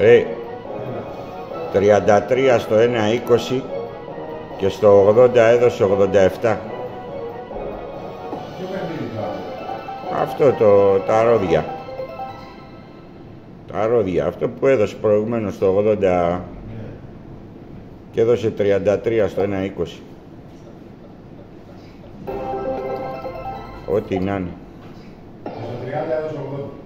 Ε, 33 στο 1,20 και στο 80 έδωσε 87. Αυτό το, τα ρόδια. Τα ρόδια. Αυτό που έδωσε προηγουμένως στο 80 και έδωσε 33 στο 1,20. Ό,τι να είναι. Στο 30 έδωσε 80.